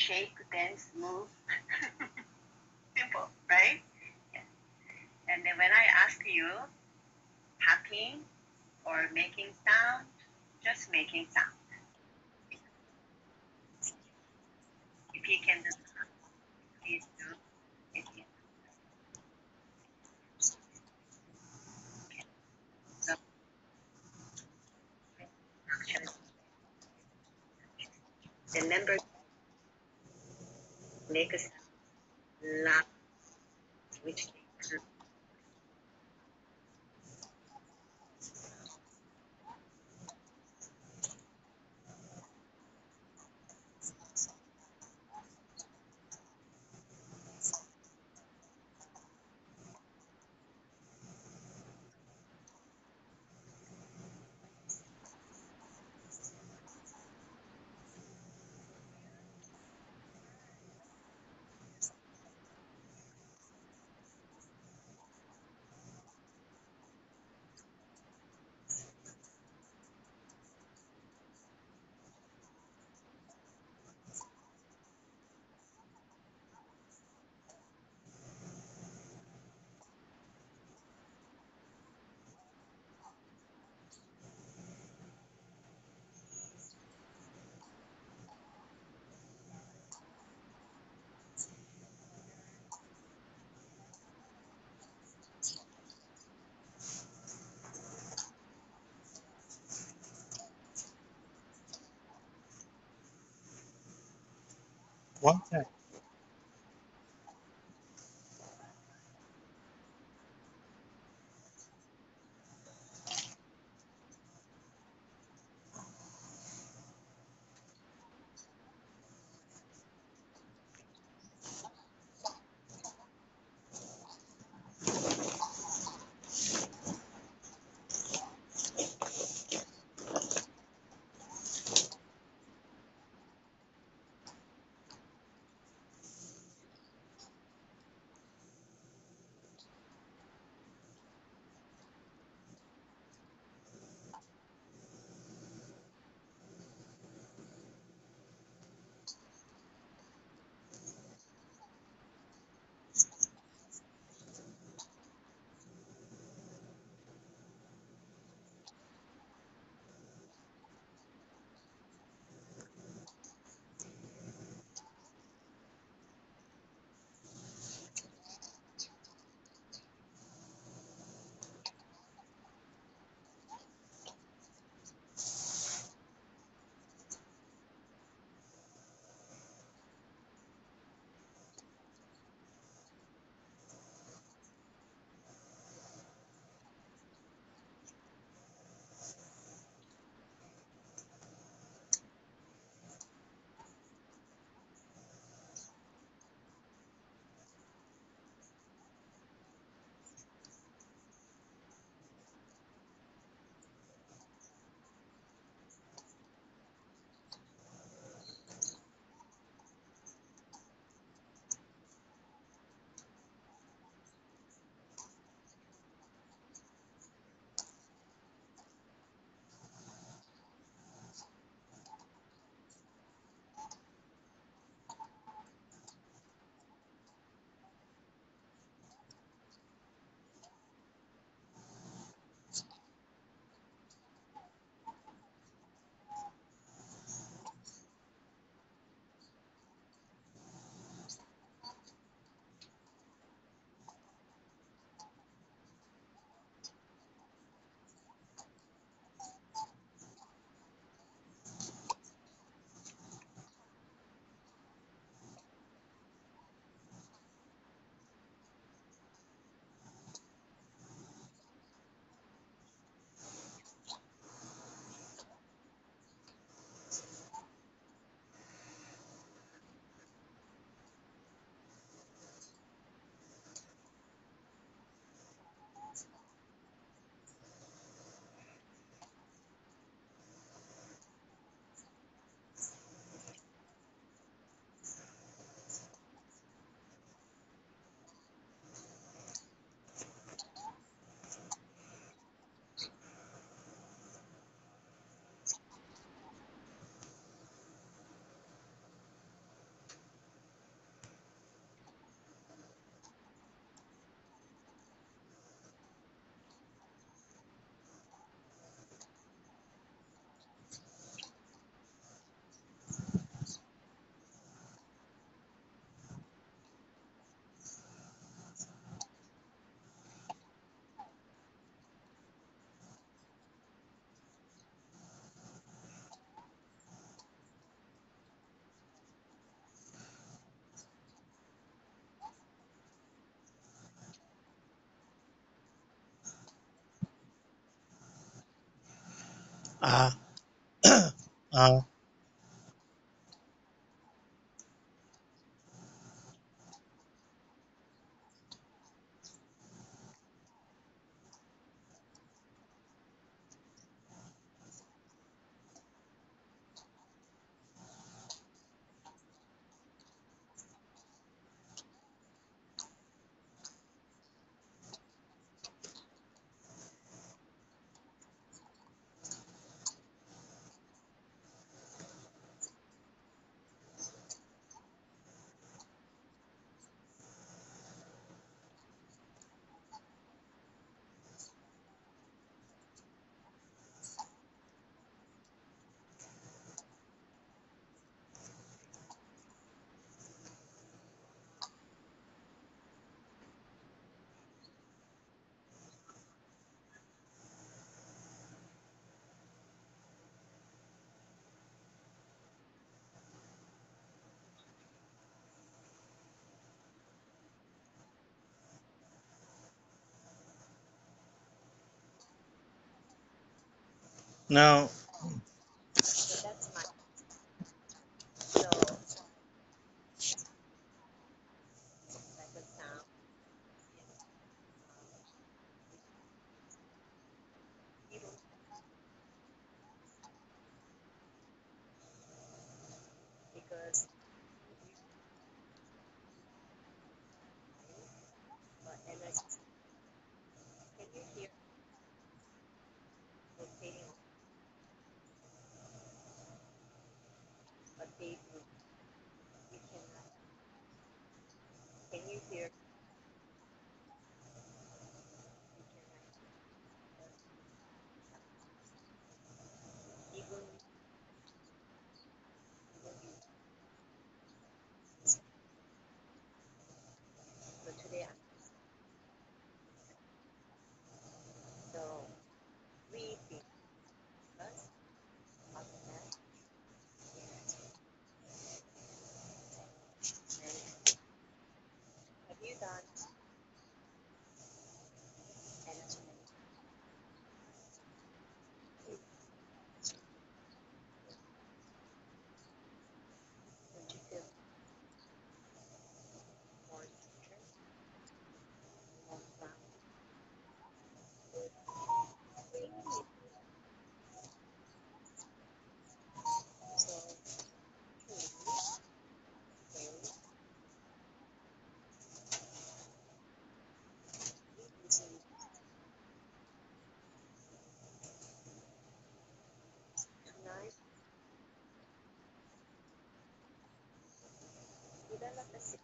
shake, dance, move. Simple, right? Yeah. And then when I ask you, tapping or making sound, just making sound. If you can do, please do. You Okay. So, make sound loud, which One thing. 啊嗯 啊 now, la presión.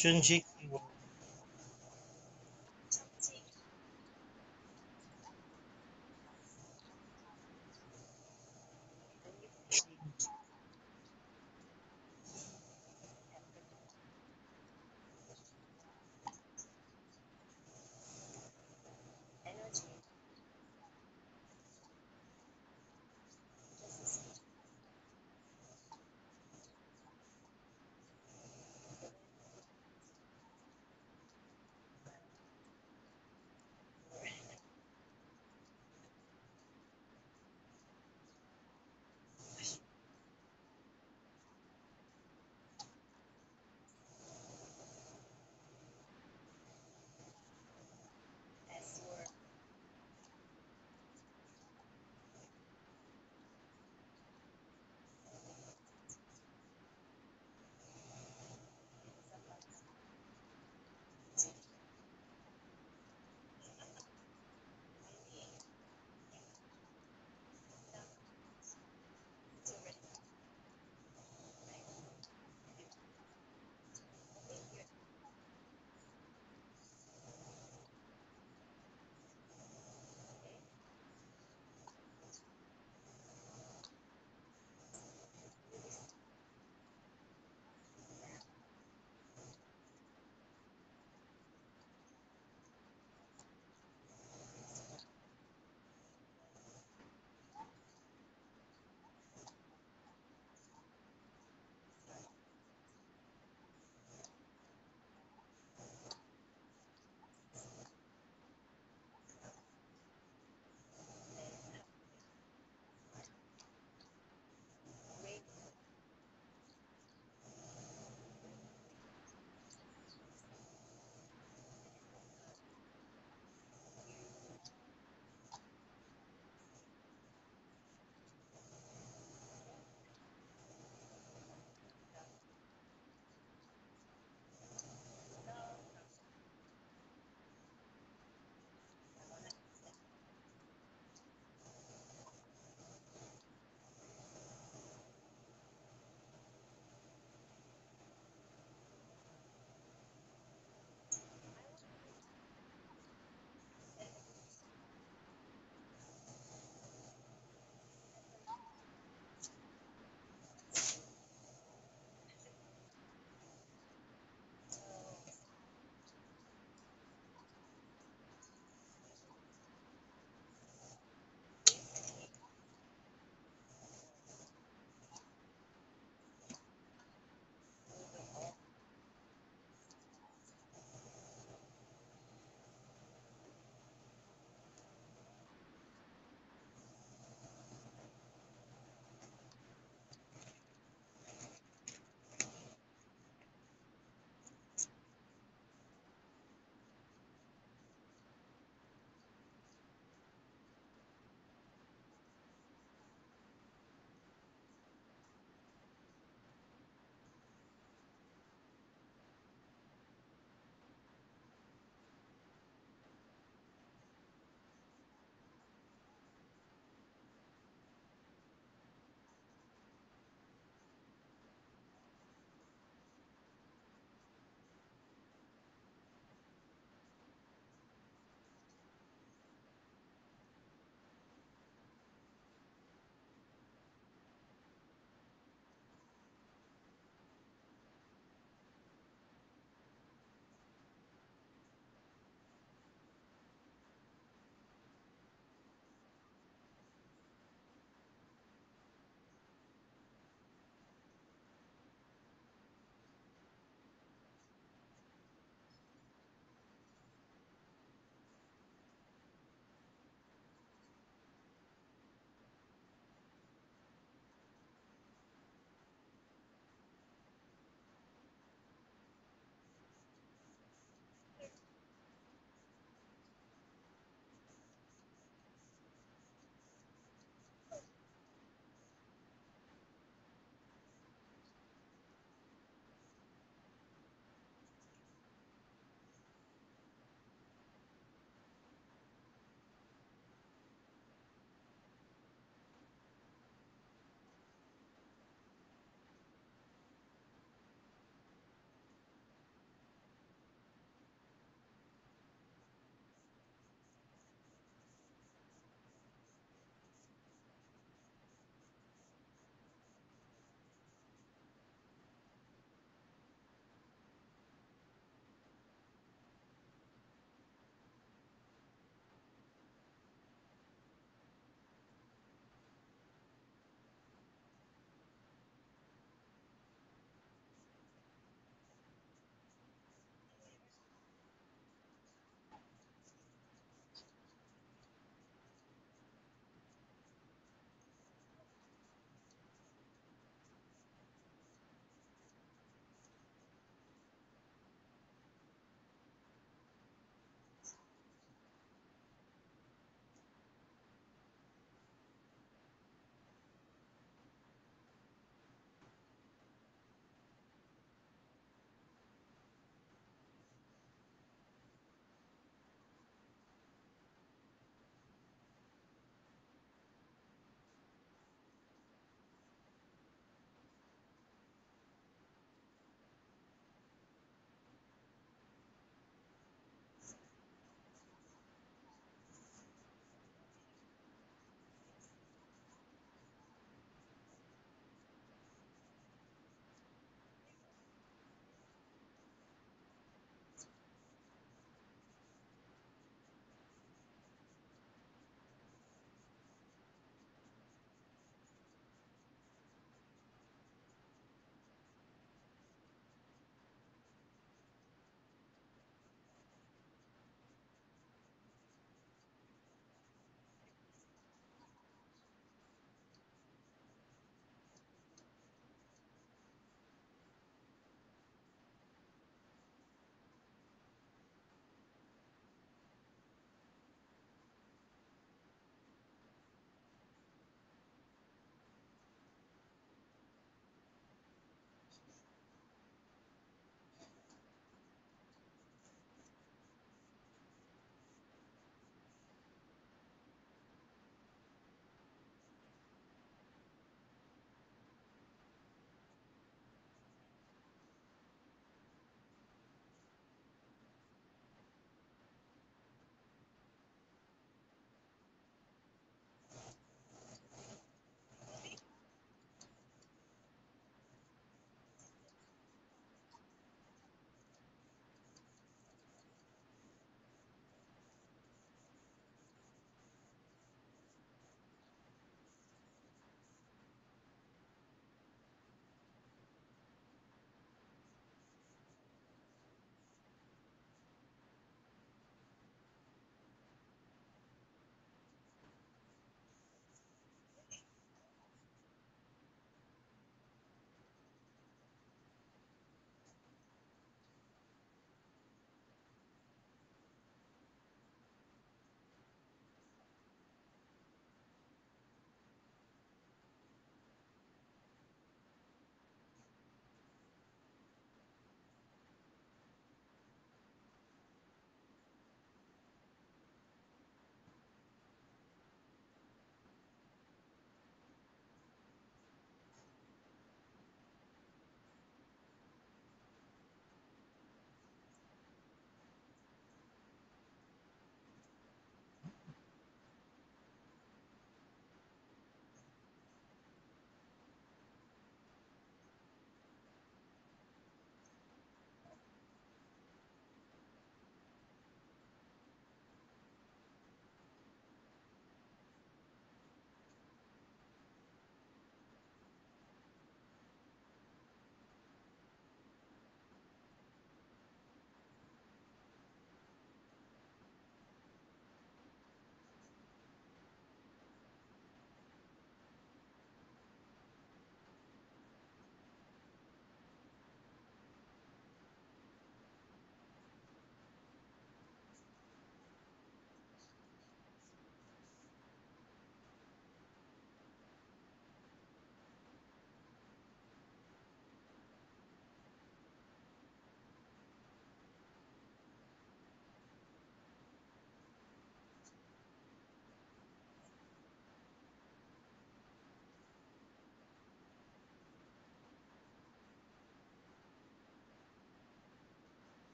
军区